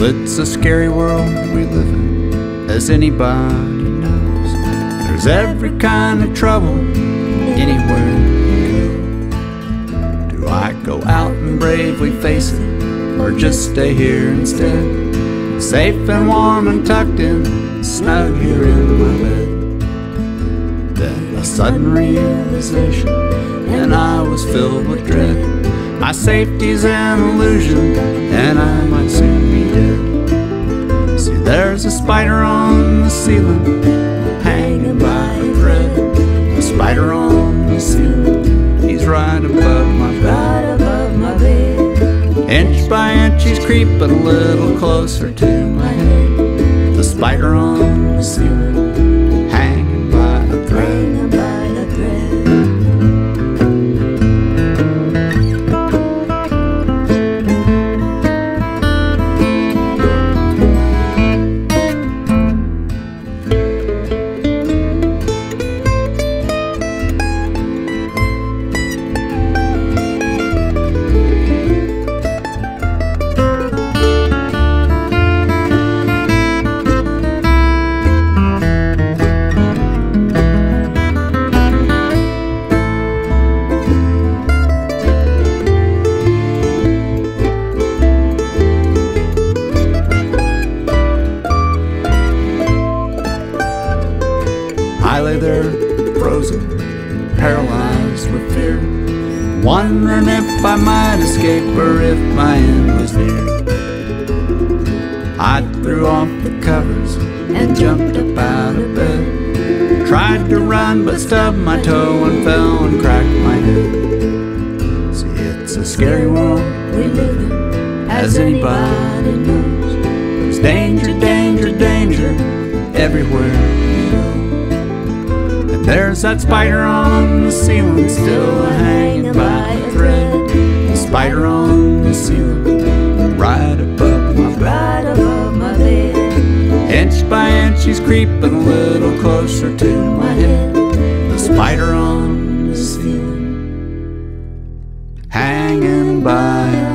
Well, it's a scary world we live in, as anybody knows. There's every kind of trouble anywhere you go. Do I go out and bravely face it, or just stay here instead? Safe and warm and tucked in, snug here in my bed. Then a sudden realization, and I was filled with dread. My safety's an illusion, and I might there's a spider on the ceiling, hanging by a thread. A spider on the ceiling, he's right above my bed. right above my bed. Inch by inch, he's creeping a little closer to my head. The spider on the ceiling, I lay there, frozen, paralyzed with fear, wondering if I might escape or if my end was near. I threw off the covers and jumped up out of bed. Tried to run, but stubbed my toe and fell and cracked my head. See, it's a scary world We live in, as anybody knows. There's danger, danger, danger everywhere you go. There's that spider on the ceiling, still hanging by a thread. The spider on the ceiling, right above my bed. Right above my bed. Inch by inch, she's creeping a little closer to my head. The spider on the ceiling, hanging by a.